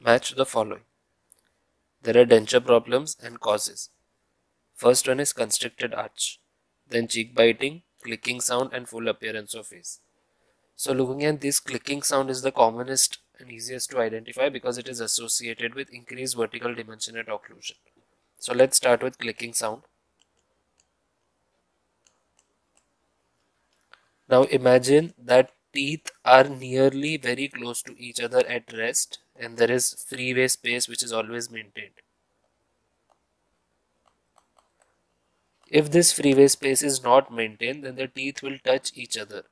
match the following. There are denture problems and causes. First one is constricted arch, then cheek biting, clicking sound and full appearance of face. So looking at this clicking sound is the commonest and easiest to identify because it is associated with increased vertical dimension at occlusion. So let's start with clicking sound. Now imagine that teeth are nearly very close to each other at rest and there is freeway space which is always maintained. If this freeway space is not maintained, then the teeth will touch each other.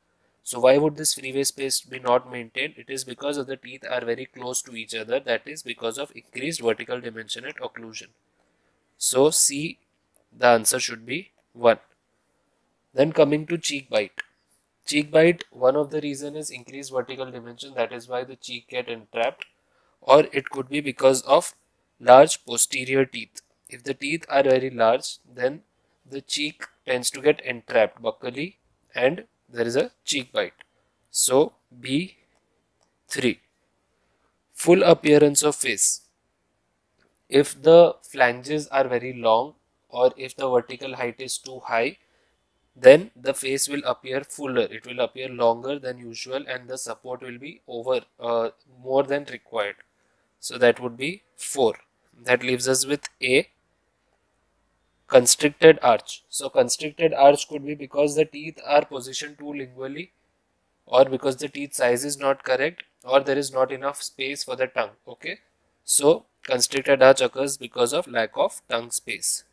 So why would this freeway space be not maintained? It is because of the teeth are very close to each other. That is because of increased vertical dimension at occlusion. So C, the answer should be 1. Then coming to cheek bite. Cheek bite, one of the reason is increased vertical dimension. That is why the cheek get entrapped. Or it could be because of large posterior teeth. If the teeth are very large, then the cheek tends to get entrapped buccally and there is a cheek bite. So B3. Full appearance of face. If the flanges are very long or if the vertical height is too high, then the face will appear fuller. It will appear longer than usual and the support will be over uh, more than required. So that would be 4. That leaves us with A constricted arch. So constricted arch could be because the teeth are positioned too lingually or because the teeth size is not correct or there is not enough space for the tongue. Okay. So constricted arch occurs because of lack of tongue space.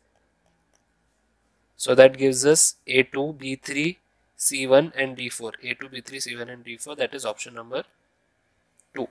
So that gives us A2, B3, C1 and D4. A2, B3, C1 and D4 that is option number 2.